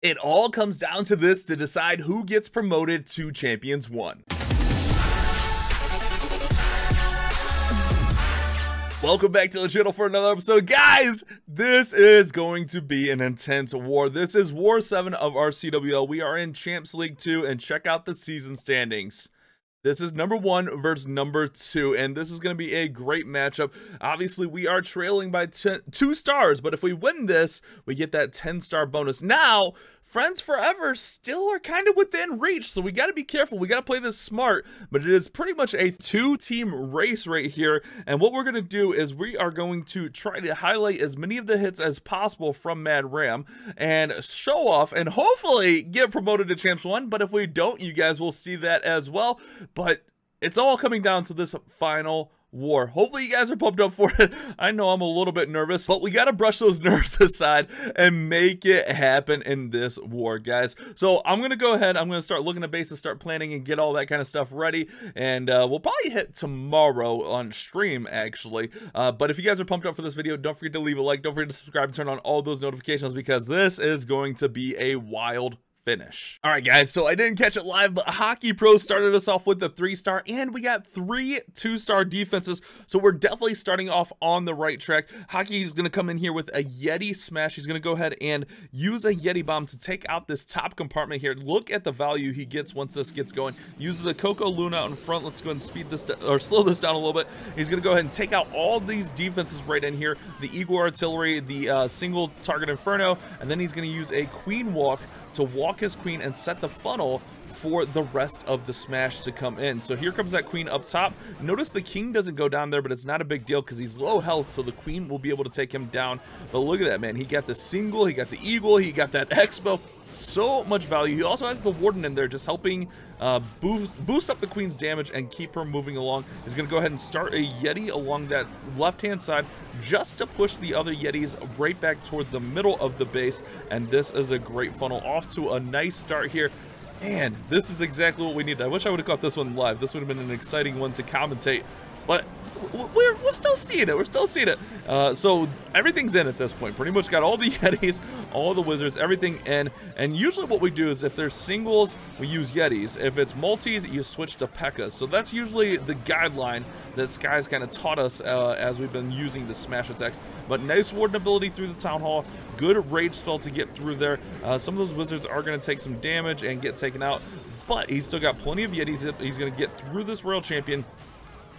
It all comes down to this to decide who gets promoted to Champions 1. Welcome back to the channel for another episode. Guys, this is going to be an intense war. This is War 7 of our CWL. We are in Champs League 2, and check out the season standings. This is number one versus number two, and this is going to be a great matchup. Obviously, we are trailing by ten, two stars, but if we win this, we get that 10 star bonus. Now, Friends Forever still are kind of within reach, so we got to be careful. We got to play this smart, but it is pretty much a two team race right here. And what we're going to do is we are going to try to highlight as many of the hits as possible from Mad Ram and show off and hopefully get promoted to Champs 1. But if we don't, you guys will see that as well. But it's all coming down to this final war. Hopefully you guys are pumped up for it. I know I'm a little bit nervous, but we got to brush those nerves aside and make it happen in this war, guys. So I'm going to go ahead. I'm going to start looking at bases, start planning and get all that kind of stuff ready. And uh, we'll probably hit tomorrow on stream, actually. Uh, but if you guys are pumped up for this video, don't forget to leave a like. Don't forget to subscribe and turn on all those notifications because this is going to be a wild finish. All right, guys, so I didn't catch it live, but Hockey Pro started us off with the three star, and we got three two star defenses. So we're definitely starting off on the right track. Hockey is going to come in here with a Yeti smash. He's going to go ahead and use a Yeti bomb to take out this top compartment here. Look at the value he gets once this gets going. Uses a Coco Luna out in front. Let's go ahead and speed this or slow this down a little bit. He's going to go ahead and take out all these defenses right in here. The Eagle Artillery, the uh, single target Inferno, and then he's going to use a Queen Walk to walk his queen and set the funnel for the rest of the smash to come in. So here comes that queen up top. Notice the king doesn't go down there, but it's not a big deal because he's low health, so the queen will be able to take him down. But look at that, man. He got the single, he got the eagle, he got that expo so much value. He also has the Warden in there just helping uh, boost, boost up the Queen's damage and keep her moving along. He's going to go ahead and start a Yeti along that left-hand side just to push the other Yetis right back towards the middle of the base. And this is a great funnel. Off to a nice start here. Man, this is exactly what we need. I wish I would have caught this one live. This would have been an exciting one to commentate. But we're, we're still seeing it. We're still seeing it. Uh, so everything's in at this point. Pretty much got all the Yetis, all the Wizards, everything in. And usually what we do is if there's singles, we use Yetis. If it's multis, you switch to P.E.K.K.A.s. So that's usually the guideline that Sky's kind of taught us uh, as we've been using the smash attacks. But nice warden ability through the Town Hall. Good rage spell to get through there. Uh, some of those Wizards are going to take some damage and get taken out. But he's still got plenty of Yetis. He's going to get through this Royal Champion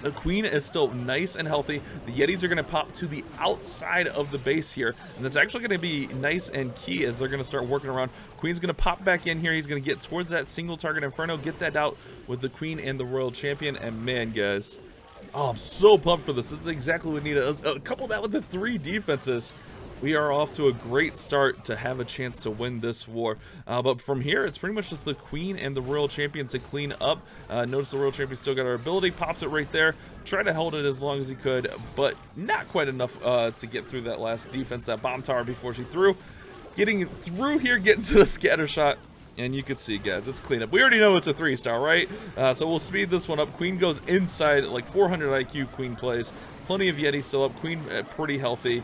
the queen is still nice and healthy. The Yetis are going to pop to the outside of the base here. And that's actually going to be nice and key as they're going to start working around. Queen's going to pop back in here. He's going to get towards that single target Inferno. Get that out with the queen and the royal champion. And man, guys. Oh, I'm so pumped for this. This is exactly what we need. A, a couple that with the three defenses we are off to a great start to have a chance to win this war. Uh, but from here, it's pretty much just the queen and the royal champion to clean up. Uh, notice the royal champion still got our ability, pops it right there. Try to hold it as long as he could, but not quite enough uh, to get through that last defense, that bomb tower before she threw. Getting through here, getting to the scatter shot. And you can see, guys, it's clean up. We already know it's a three star, right? Uh, so we'll speed this one up. Queen goes inside, like 400 IQ Queen plays. Plenty of Yeti still up. Queen uh, pretty healthy.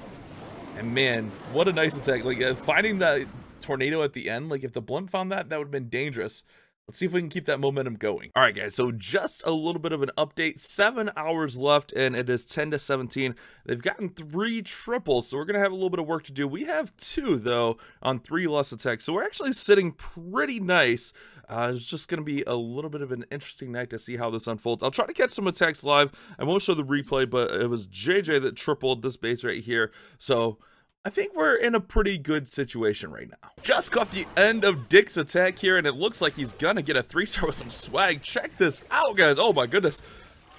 And man, what a nice attack. Like, uh, finding that tornado at the end, like, if the blimp found that, that would have been dangerous. Let's see if we can keep that momentum going. All right, guys, so just a little bit of an update. Seven hours left, and it is 10 to 17. They've gotten three triples, so we're going to have a little bit of work to do. We have two, though, on three less attacks, so we're actually sitting pretty nice. Uh, it's just going to be a little bit of an interesting night to see how this unfolds. I'll try to catch some attacks live. I won't show the replay, but it was JJ that tripled this base right here, so... I think we're in a pretty good situation right now. Just got the end of Dick's attack here, and it looks like he's gonna get a three-star with some swag. Check this out, guys. Oh my goodness.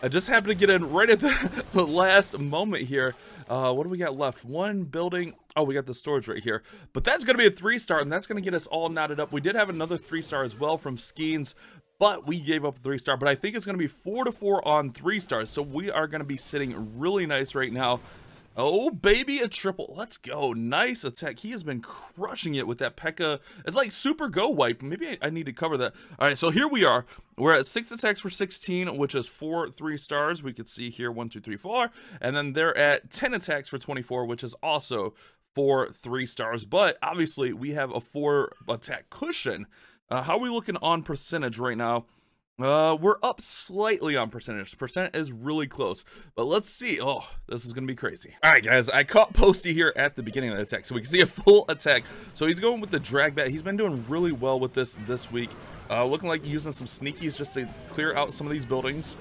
I just happened to get in right at the, the last moment here. Uh, what do we got left? One building. Oh, we got the storage right here. But that's going to be a three-star, and that's going to get us all knotted up. We did have another three-star as well from Skeens, but we gave up a three-star. But I think it's going to be four to four on three stars. So we are going to be sitting really nice right now. Oh, baby, a triple. Let's go. Nice attack. He has been crushing it with that P.E.K.K.A. It's like super go wipe. Maybe I, I, need to cover that. All right, so here we are. We're at six attacks for 16, which is four three stars. We could see here one, two, three, four. And then they're at 10 attacks for 24, which is also four three stars. But obviously, we have a four attack cushion. Uh, how are we looking on percentage right now? Uh, we're up slightly on percentage. Percent is really close, but let's see. Oh, this is gonna be crazy. All right, guys, I caught Posty here at the beginning of the attack, so we can see a full attack. So he's going with the drag bat. He's been doing really well with this this week. Uh, looking like using some sneakies just to clear out some of these buildings.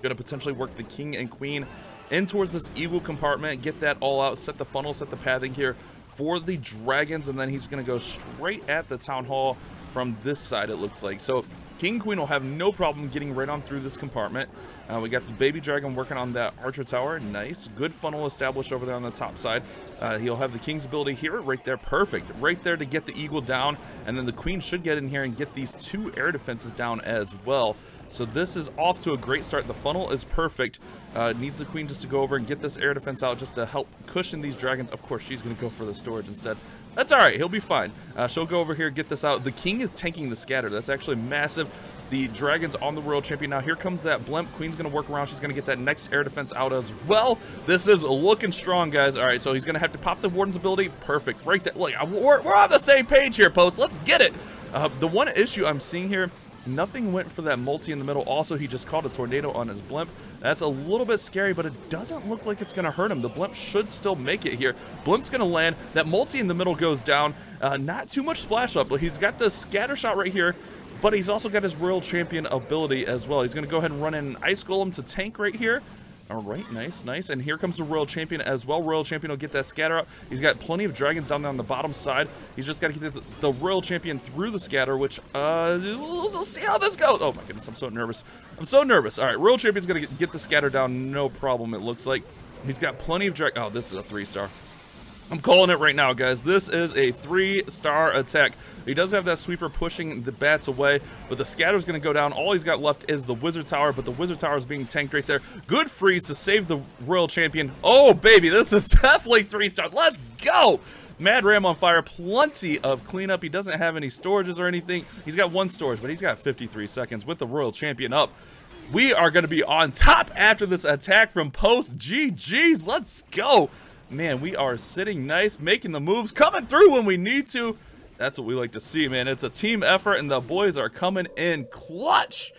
Gonna potentially work the king and queen in towards this eagle compartment, get that all out, set the funnel, set the pathing here for the dragons, and then he's gonna go straight at the town hall from this side, it looks like. So King Queen will have no problem getting right on through this compartment. Uh, we got the baby dragon working on that archer tower. Nice. Good funnel established over there on the top side. Uh, he'll have the king's ability here, right there. Perfect. Right there to get the eagle down. And then the queen should get in here and get these two air defenses down as well. So this is off to a great start. The funnel is perfect. Uh, needs the queen just to go over and get this air defense out just to help cushion these dragons. Of course, she's going to go for the storage instead. That's all right. He'll be fine. Uh, she'll go over here, get this out. The king is tanking the scatter. That's actually massive. The dragon's on the royal champion. Now here comes that blimp. Queen's going to work around. She's going to get that next air defense out as well. This is looking strong, guys. All right, so he's going to have to pop the warden's ability. Perfect. Right there. Look, we're, we're on the same page here, Post. Let's get it. Uh, the one issue I'm seeing here Nothing went for that multi in the middle. Also, he just caught a tornado on his blimp. That's a little bit scary, but it doesn't look like it's going to hurt him. The blimp should still make it here. Blimp's going to land. That multi in the middle goes down. Uh, not too much splash up, but he's got the scatter shot right here, but he's also got his Royal Champion ability as well. He's going to go ahead and run in an Ice Golem to tank right here. All right, nice, nice. And here comes the Royal Champion as well. Royal Champion will get that scatter up. He's got plenty of dragons down there on the bottom side. He's just got to get the, the, Royal Champion through the scatter, which, uh, we'll, we'll, see how this goes. Oh my goodness, I'm so nervous. I'm so nervous. All right, Royal Champion's going to get the scatter down, no problem, it looks like. He's got plenty of drag. Oh, this is a three star. I'm calling it right now, guys. This is a three-star attack. He does have that sweeper pushing the bats away, but the scatter's going to go down. All he's got left is the wizard tower, but the wizard tower is being tanked right there. Good freeze to save the royal champion. Oh, baby, this is definitely three-star. Let's go! Mad Ram on fire, plenty of cleanup. He doesn't have any storages or anything. He's got one storage, but he's got 53 seconds with the royal champion up. We are going to be on top after this attack from Post. GG's, let's go man, we are sitting nice, making the moves, coming through when we need to. That's what we like to see, man. It's a team effort, and the boys are coming in clutch.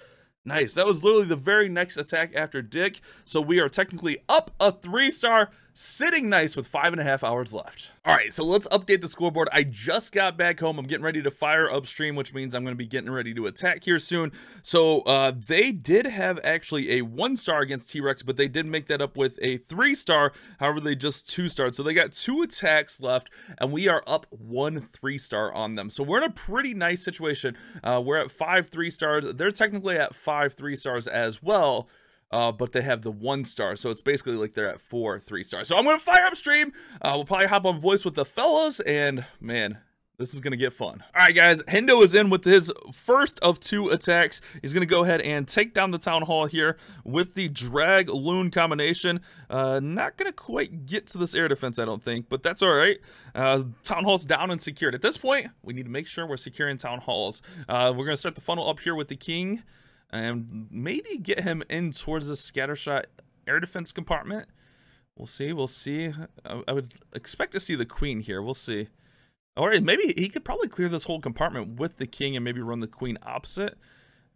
Nice. That was literally the very next attack after Dick. So we are technically up a three star sitting nice with five and a half hours left. All right, so let's update the scoreboard. I just got back home. I'm getting ready to fire upstream, which means I'm going to be getting ready to attack here soon. So uh, they did have actually a one star against T-Rex, but they did make that up with a three star. However, they just two starred. So they got two attacks left, and we are up one three star on them. So we're in a pretty nice situation. Uh, we're at five three stars. They're technically at five three stars as well uh, but they have the one star. So it's basically like they're at four three stars. So I'm going to fire up stream. Uh, we'll probably hop on voice with the fellas. And man, this is going to get fun. All right, guys. Hendo is in with his first of two attacks. He's going to go ahead and take down the Town Hall here with the Drag Loon combination. Uh, not going to quite get to this air defense, I don't think, but that's all right. Uh, town Hall's down and secured. At this point, we need to make sure we're securing Town Halls. Uh, we're going to start the funnel up here with the King and maybe get him in towards the scattershot air defense compartment. We'll see. We'll see. I, I would expect to see the queen here. We'll see. All right, maybe he could probably clear this whole compartment with the king and maybe run the queen opposite.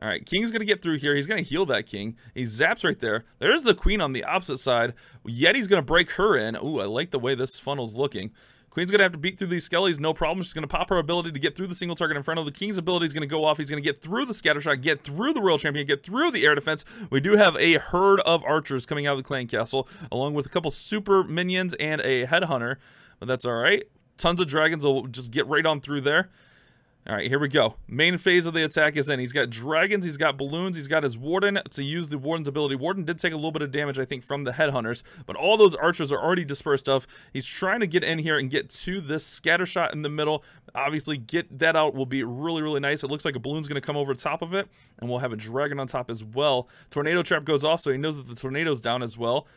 All right, king's going to get through here. He's going to heal that king. He zaps right there. There's the queen on the opposite side. Yeti's going to break her in. Ooh, I like the way this funnel's looking. Queen's going to have to beat through these skellies, no problem. She's going to pop her ability to get through the single target in front of the King's ability is going to go off. He's going to get through the scatter shot, get through the Royal Champion, get through the air defense. We do have a herd of archers coming out of the clan castle, along with a couple super minions and a headhunter, but that's all right. Tons of dragons will just get right on through there. All right, here we go. Main phase of the attack is in. He's got dragons, he's got balloons, he's got his warden to use the warden's ability. Warden did take a little bit of damage, I think, from the headhunters, but all those archers are already dispersed of. He's trying to get in here and get to this scatter shot in the middle. Obviously, get that out will be really, really nice. It looks like a balloon's going to come over top of it, and we'll have a dragon on top as well. Tornado trap goes off, so he knows that the tornado's down as well.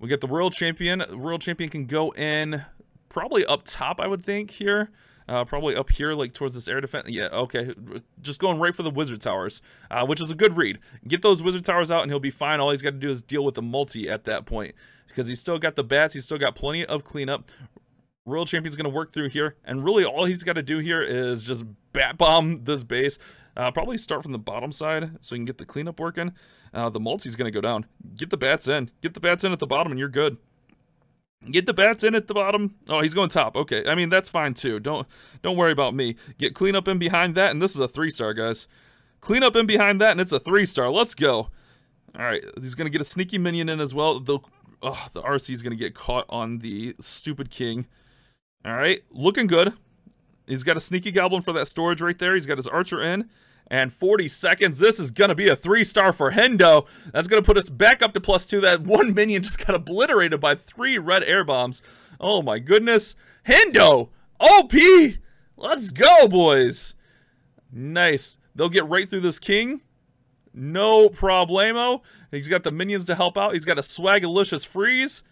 We get the royal champion. Royal champion can go in probably up top, I would think, here. Uh, probably up here, like towards this air defense. Yeah, okay. Just going right for the wizard towers, uh, which is a good read. Get those wizard towers out and he'll be fine. All he's got to do is deal with the multi at that point because he's still got the bats. He's still got plenty of cleanup. Royal Champion's going to work through here, and really all he's got to do here is just bat bomb this base. Uh, probably start from the bottom side so you can get the cleanup working. Uh, the multi's going to go down. Get the bats in. Get the bats in at the bottom, and you're good. Get the bats in at the bottom. Oh, he's going top. Okay, I mean that's fine too. Don't don't worry about me. Get cleanup in behind that, and this is a three star, guys. Cleanup in behind that, and it's a three star. Let's go. All right, he's gonna get a sneaky minion in as well. The oh, the RC is gonna get caught on the stupid king. All right, looking good. He's got a sneaky goblin for that storage right there. He's got his archer in. And 40 seconds. This is going to be a three star for Hendo. That's going to put us back up to plus two. That one minion just got obliterated by three red air bombs. Oh my goodness. Hendo! OP! Let's go, boys. Nice. They'll get right through this king. No problemo. He's got the minions to help out. He's got a swagalicious freeze.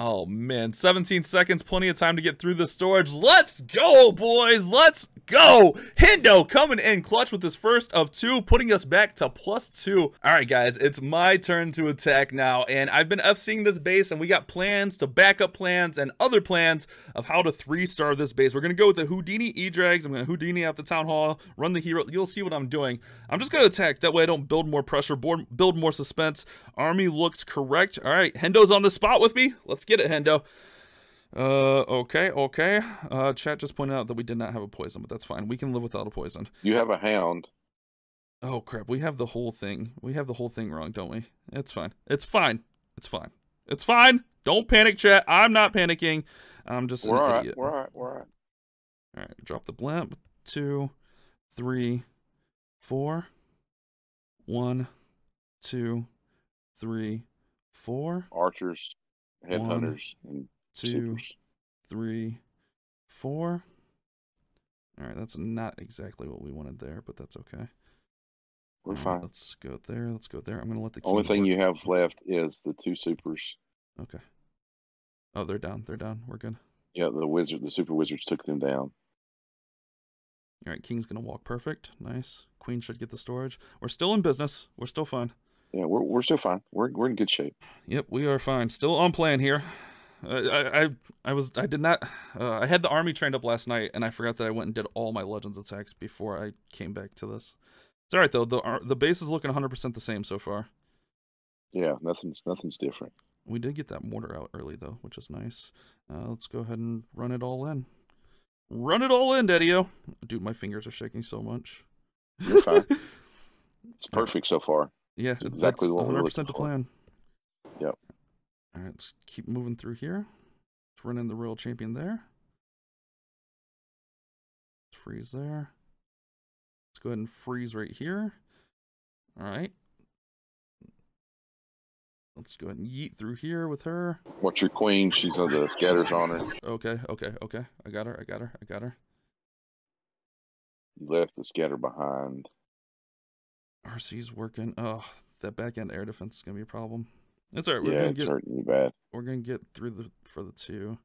Oh man, 17 seconds, plenty of time to get through the storage. Let's go, boys. Let's go. Hendo coming in clutch with his first of two, putting us back to plus two. All right, guys, it's my turn to attack now, and I've been FCing this base, and we got plans to backup plans and other plans of how to three-star this base. We're going to go with the Houdini E-Drags. I'm going to Houdini out the Town Hall, run the hero. You'll see what I'm doing. I'm just going to attack. That way I don't build more pressure, build more suspense. Army looks correct. All right, Hendo's on the spot with me. Let's get it, Hendo. Uh, okay, okay. Uh, chat just pointed out that we did not have a poison, but that's fine. We can live without a poison. You have a hound. Oh crap, we have the whole thing. We have the whole thing wrong, don't we? It's fine. It's fine. It's fine. It's fine. Don't panic, chat. I'm not panicking. I'm just we're an all right. idiot. We're all right. We're all right. All right, drop the blimp. Two, three, four. One, two, three, four. Archers, headhunters, and Two, supers. three, four. All right, that's not exactly what we wanted there, but that's okay. We're right, fine. Let's go there. Let's go there. I'm gonna let the Only thing work. you have left is the two supers. Okay. Oh, they're down. They're down. We're good. Yeah, the wizard, the super wizards took them down. All right, king's gonna walk perfect. Nice. Queen should get the storage. We're still in business. We're still fine. Yeah, we're we're still fine. We're we're in good shape. Yep, we are fine. Still on plan here. Uh, I, I I was I did not uh, I had the army trained up last night and I forgot that I went and did all my legends attacks before I came back to this. It's all right though. The the base is looking 100% the same so far. Yeah, nothing's nothing's different. We did get that mortar out early though, which is nice. Uh, let's go ahead and run it all in. Run it all in, Daddy-O. Dude, my fingers are shaking so much. You're fine. It's perfect so far. Yeah, It's that's exactly 100% the plan. Yep. All right, let's keep moving through here. Let's run in the royal champion there. Let's freeze there. Let's go ahead and freeze right here. All right. Let's go ahead and yeet through here with her. What's your queen? She's on the scatters on her. Okay, okay, okay. I got her, I got her, I got her. You left the scatter behind. RC's working. Oh, that back end air defense is gonna be a problem. It's alright, we're yeah, gonna it's get hurting bad. we're gonna get through the for the two.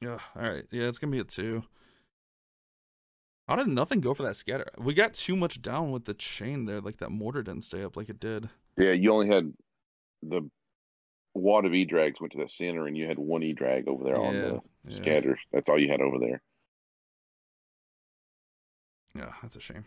Yeah, alright. Yeah, it's gonna be a two. How did nothing go for that scatter? We got too much down with the chain there, like that mortar didn't stay up like it did. Yeah, you only had the wad of e drags went to the center, and you had one e drag over there on the yeah. scatter. That's all you had over there. Yeah, that's a shame.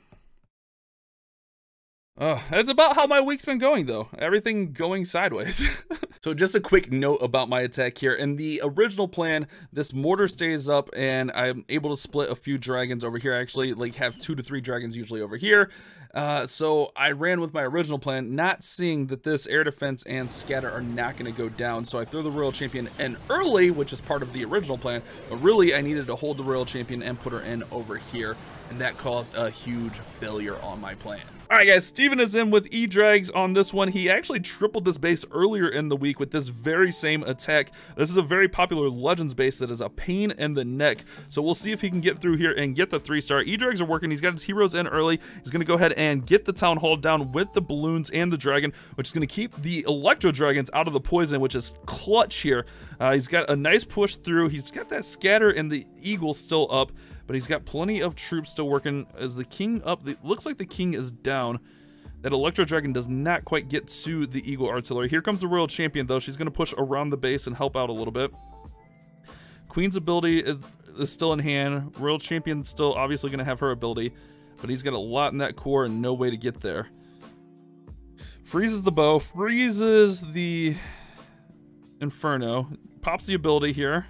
Oh, that's about how my week's been going, though. Everything going sideways. so, just a quick note about my attack here. In the original plan, this mortar stays up, and I'm able to split a few dragons over here. I actually like have two to three dragons usually over here. Uh, so I ran with my original plan, not seeing that this air defense and scatter are not going to go down. So I threw the royal champion in early, which is part of the original plan. But really, I needed to hold the royal champion and put her in over here and that caused a huge failure on my plan. All right, guys, Steven is in with E-Drags on this one. He actually tripled this base earlier in the week with this very same attack. This is a very popular Legends base that is a pain in the neck. So we'll see if he can get through here and get the three-star. E-Drags are working. He's got his heroes in early. He's going to go ahead and get the Town Hall down with the balloons and the dragon, which is going to keep the Electro Dragons out of the poison, which is clutch here. Uh, he's got a nice push through. He's got that scatter and the eagle still up but he's got plenty of troops still working. Is the king up? The, looks like the king is down. That Electro Dragon does not quite get to the Eagle Artillery. Here comes the Royal Champion, though. She's going to push around the base and help out a little bit. Queen's ability is, is still in hand. Royal Champion still obviously going to have her ability, but he's got a lot in that core and no way to get there. Freezes the bow, freezes the Inferno, pops the ability here.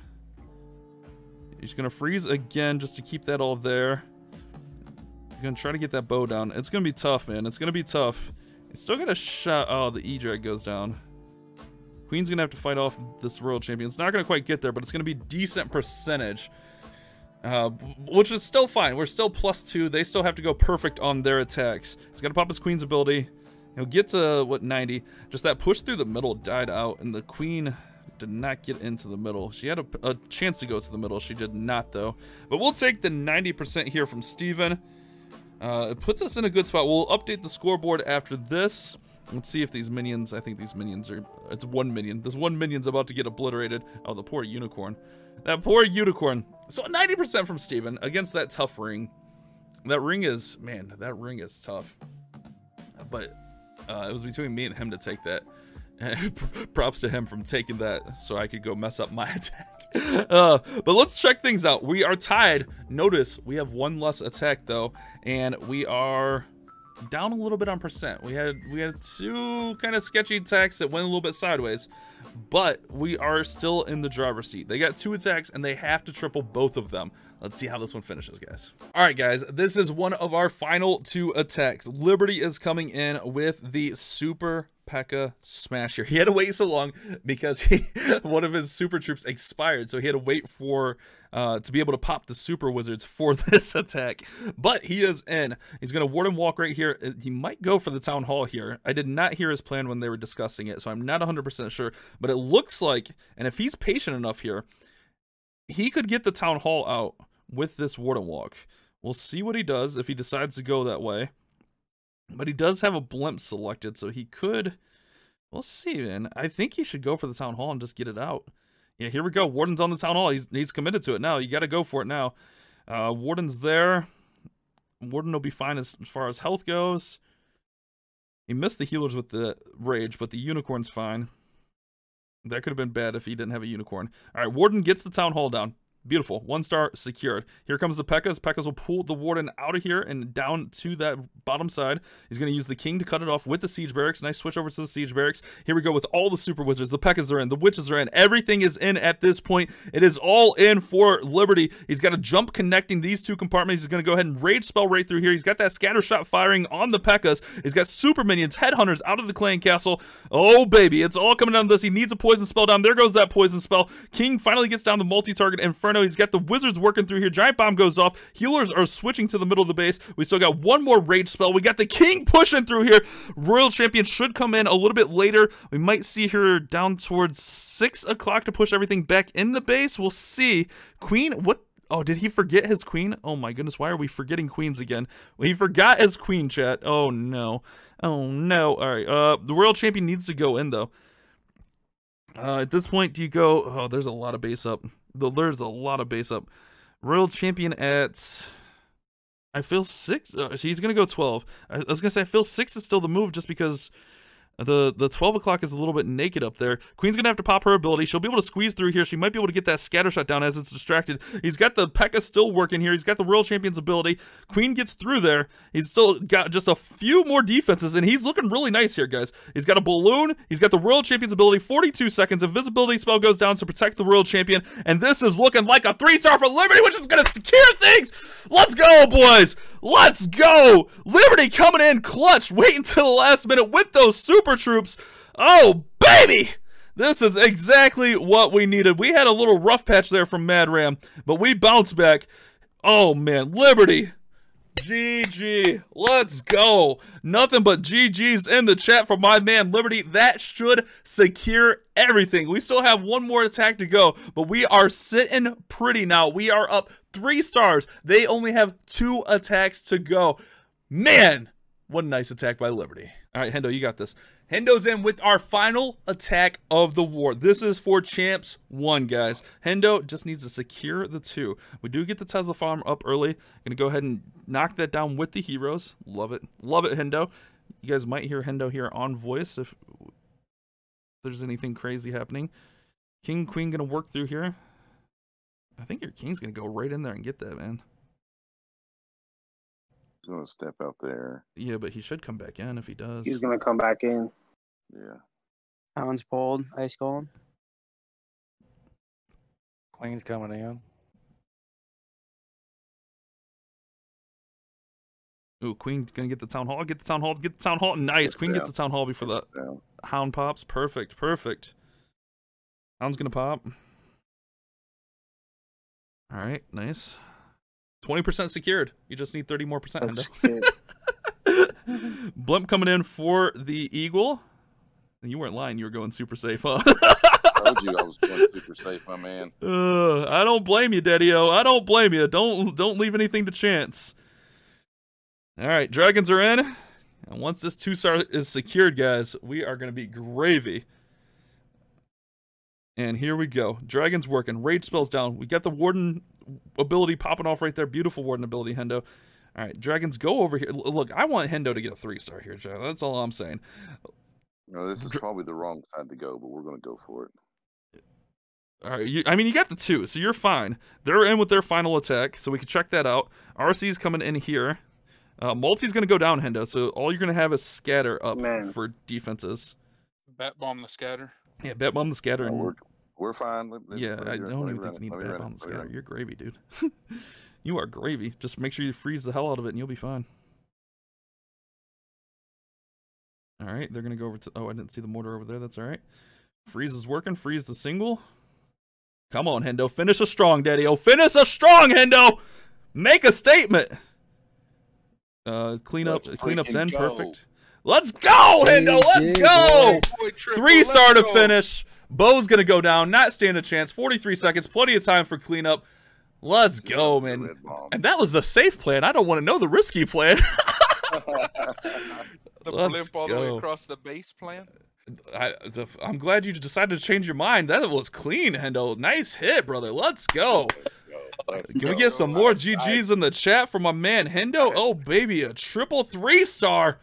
He's going to freeze again just to keep that all there. He's going to try to get that bow down. It's going to be tough, man. It's going to be tough. He's still got a shot. Oh, the E-Drag goes down. Queen's going to have to fight off this Royal Champion. It's not going to quite get there, but it's going to be decent percentage. Uh, which is still fine. We're still plus two. They still have to go perfect on their attacks. He's going to pop his Queen's ability. He'll get to, what, 90. Just that push through the middle died out, and the Queen did not get into the middle. She had a, a, chance to go to the middle. She did not, though. But we'll take the 90% here from Steven. Uh, it puts us in a good spot. We'll update the scoreboard after this. Let's see if these minions, I think these minions are, it's one minion. This one minion's about to get obliterated. Oh, the poor unicorn. That poor unicorn. So 90% from Steven against that tough ring. That ring is, man, that ring is tough. But uh, it was between me and him to take that. props to him from taking that so I could go mess up my attack. Uh, but let's check things out. We are tied. Notice we have one less attack though, and we are down a little bit on percent. We had we had two kind of sketchy attacks that went a little bit sideways, but we are still in the driver's seat. They got two attacks and they have to triple both of them. Let's see how this one finishes, guys. All right, guys, this is one of our final two attacks. Liberty is coming in with the super P.E.K.K.A. Smasher. He had to wait so long because he, one of his super troops expired, so he had to wait for uh, to be able to pop the super wizards for this attack. But he is in. He's going to Warden Walk right here. Uh, he might go for the Town Hall here. I did not hear his plan when they were discussing it, so I'm not 100% sure. But it looks like, and if he's patient enough here, he could get the Town Hall out with this Warden Walk. We'll see what he does if he decides to go that way. But he does have a blimp selected, so he could... We'll see, man. I think he should go for the Town Hall and just get it out. Yeah, here we go. Warden's on the Town Hall. He's, he's committed to it now. You got to go for it now. Uh, Warden's there. Warden will be fine as, as far as health goes. He missed the healers with the Rage, but the Unicorn's fine. That could have been bad if he didn't have a Unicorn. All right, Warden gets the Town Hall down. Beautiful. One star secured. Here comes the P.E.K.K.A.s. P.E.K.K.A.s will pull the Warden out of here and down to that bottom side. He's going to use the King to cut it off with the Siege Barracks. Nice switch over to the Siege Barracks. Here we go with all the Super Wizards. The P.E.K.K.A.s are in. The Witches are in. Everything is in at this point. It is all in for Liberty. He's got a jump connecting these two compartments. He's going to go ahead and Rage Spell right through here. He's got that Scatter Shot firing on the P.E.K.K.A.s. He's got Super Minions, Headhunters out of the Clan Castle. Oh, baby. It's all coming down to this. He needs a Poison Spell down. There goes that Poison Spell. King finally gets down the multi-target Inferno. He's got the Wizards working through here. Giant Bomb goes off. Healers are switching to the middle of the base. We still got one more Rage spell. We got the King pushing through here. Royal Champion should come in a little bit later. We might see her down towards 6 o'clock to push everything back in the base. We'll see. Queen, what Oh, did he forget his queen? Oh my goodness, why are we forgetting queens again? He forgot his queen, chat. Oh no. Oh no. All right. Uh, the royal champion needs to go in though. Uh, at this point, do you go? Oh, there's a lot of base up. The there's a lot of base up. Royal champion at. I feel six. Uh, she's gonna go twelve. I, I was gonna say I feel six is still the move just because the the 12 o'clock is a little bit naked up there. Queen's going to have to pop her ability. She'll be able to squeeze through here. She might be able to get that scatter shot down as it's distracted. He's got the P.E.K.K.A. still working here. He's got the Royal Champion's ability. Queen gets through there. He's still got just a few more defenses, and he's looking really nice here, guys. He's got a balloon. He's got the Royal Champion's ability. 42 seconds. Invisibility spell goes down to protect the Royal Champion, and this is looking like a three-star for Liberty, which is going to secure things. Let's go, boys. Let's go. Liberty coming in clutch, Wait until the last minute with those super troops. Oh, baby! This is exactly what we needed. We had a little rough patch there from Mad Ram, but we bounced back. Oh, man. Liberty. GG. Let's go. Nothing but GG's in the chat for my man Liberty. That should secure everything. We still have one more attack to go, but we are sitting pretty now. We are up three stars. They only have two attacks to go. Man, what a nice attack by Liberty. All right, Hendo, you got this. Hendo's in with our final attack of the war. This is for Champs 1, guys. Hendo just needs to secure the 2. We do get the Tesla farm up early. Gonna go ahead and knock that down with the heroes. Love it. Love it, Hendo. You guys might hear Hendo here on voice if there's anything crazy happening. King, queen gonna work through here. I think your king's gonna go right in there and get that, man. He's gonna step out there. Yeah, but he should come back in if he does. He's gonna come back in. Yeah. Hound's pulled. Ice cold. Queen's coming in. Ooh, queen gonna get the town hall. Get the town hall. Get the town hall. Nice. It's Queen gets the town hall before the Down. hound pops. Perfect. Perfect. Hound's gonna pop. All right. Nice. Twenty percent secured. You just need thirty more percent. That's Blimp coming in for the eagle. You weren't lying. You were going super safe, huh? Told you I was going super safe, my man. Uh, I don't blame you, Daddy-O. I don't blame you. Don't don't leave anything to chance. All right, dragons are in, and once this two star is secured, guys, we are gonna be gravy. And here we go. Dragons working. Rage spells down. We got the warden ability popping off right there. Beautiful warden ability, Hendo. All right, dragons go over here. L- Look, I want Hendo to get a three star here, Joe. That's all I'm saying. No, this is probably the wrong side to go, but we're gonna go for it. All right, you, I mean, you got the two, so you're fine. They're in with their final attack, so we can check that out. RC's coming in here. Uh, Multi's going to go down, Hendo, so all you're going to have is scatter up Man. for defenses. Bat bomb the scatter. Yeah, bat bomb the scatter. No, and- we're we're fine. Let- let- yeah, let I don't even think you need let me bat bomb the scatter. run. You're gravy, dude. you are gravy. Just make sure you freeze the hell out of it, and you'll be fine. All right, they're going to go over to. Oh, I didn't see the mortar over there. That's all right. Freeze is working. Freeze the single. Come on, Hendo. Finish a strong, Daddy. Oh, finish a strong, Hendo. Make a statement. Uh, clean up. Let's Cleanup's freaking in. go. Perfect. Let's go, Hendo. Let's go. Three star to let's go. finish. Bo's gonna go down. Not stand a chance. 43 seconds. Plenty of time for cleanup. Let's go, man. And that was the safe plan. I don't want to know the risky plan. The Let's blimp all the way go. across the base plan. I, the- I'm glad you decided to change your mind. That was clean, Hendo. Nice hit, brother. Let's go. Let's go. Let's Can we get some more I- GGs in the chat from my man Hendo? Oh, baby, a triple three star.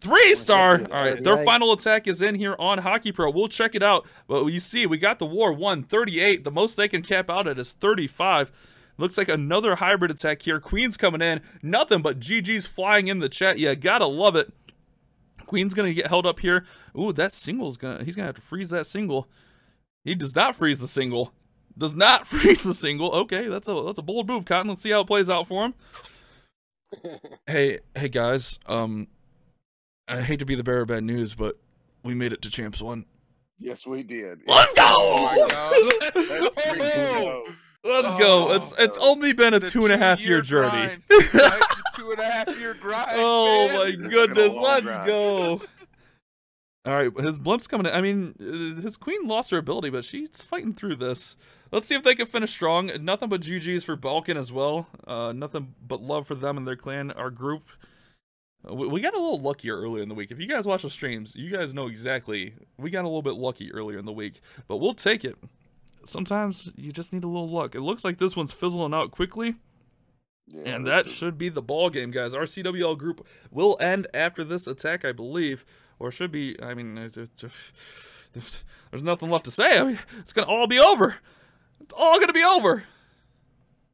Three star. All right, their final attack is in here on Hockey Pro. We'll check it out. But you see, we got the war one, 38. The most they can cap out at is 35. Looks like another hybrid attack here. Queen's coming in. Nothing but GG's flying in the chat. Yeah, gotta love it. Queen's gonna get held up here. Ooh, that single's gonna. He's gonna have to freeze that single. He does not freeze the single. Does not freeze the single. Okay, that's a that's a bold move, Cotton. Let's see how it plays out for him. hey, hey guys. Um, I hate to be the bearer of bad news, but we made it to champs one. Yes, we did. Let's Oh go! my god. Let's Let's go. go. Let's go. It's it's only been a two and a half year two-year journey. grind, right? Two and a half year grind. Oh man. my It's been a goodness, let's grind. go. All right, his blimp's coming in. I mean, uh, his queen lost her ability, but she's fighting through this. Let's see if they can finish strong. Nothing but GG's for Balkan as well. Uh, nothing but love for them and their clan, our group. We, got a little luckier earlier in the week. If you guys watch the streams, you guys know exactly. We got a little bit lucky earlier in the week, but we'll take it. Sometimes you just need a little luck. It looks like this one's fizzling out quickly. Yeah, And that should be the ball game, guys. Our CWL group will end after this attack, I believe, or should be. I mean, there's nothing left to say. I mean, it's gonna all be over. It's all gonna be over,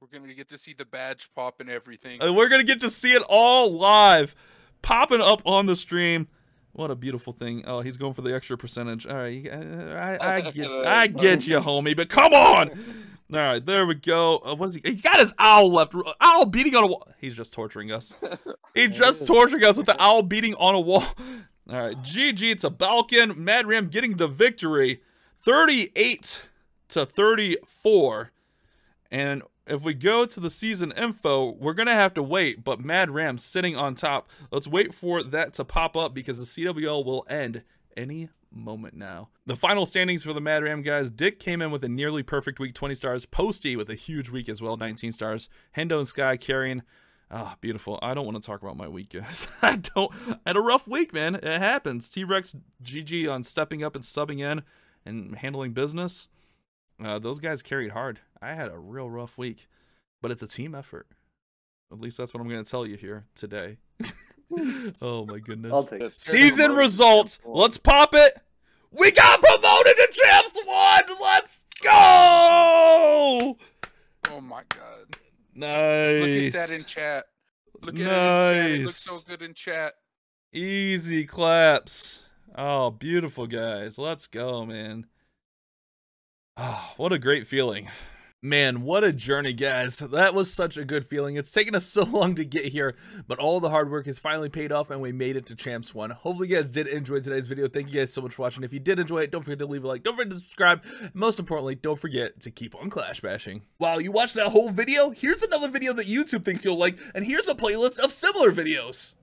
We're gonna get to see the badge pop and everything. and we're gonna get to see it all live, popping up on the stream. What a beautiful thing! Oh, he's going for the extra percentage. All right, I, I, I get, I get you, homie, but come on. All right, there we go. Uh, what is he? He's got his owl left. Owl beating on a wall. He's just torturing us. He's just torturing us with the owl beating on a wall. All right, GG to Balkan. Mad Ram getting the victory, 38 to 34. And if we go to the season info, we're gonna have to wait. But Mad Ram sitting on top. Let's wait for that to pop up because the CWL will end any moment now. The final standings for the Mad Ram guys. Dick came in with a nearly perfect week, 20 stars. Posty with a huge week as well, 19 stars. Hendo and Sky carrying. Ah, beautiful. I don't want to talk about my week, guys. I don't. Had a rough week, man. It happens. T Rex, GG on stepping up and subbing in and handling business. Uh, those guys carried hard. I had a real rough week, but it's a team effort. At least that's what I'm going to tell you here today. oh my goodness. I'll take Season results. Let's pop it. We got promoted to champs one. Let's go. Oh my god. Nice. Look at that in chat. Look at it in chat. It looks so good in chat. Easy claps. Oh, beautiful guys. Let's go, man. Oh, what a great feeling. Man, what a journey, guys. That was such a good feeling. It's taken us so long to get here, but all the hard work has finally paid off and we made it to Champs 1. Hopefully you guys did enjoy today's video. Thank you guys so much for watching. If you did enjoy it, don't forget to leave a like. Don't forget to subscribe. And most importantly, don't forget to keep on clash bashing. Wow, you watched that whole video? Here's another video that YouTube thinks you'll like, and here's a playlist of similar videos.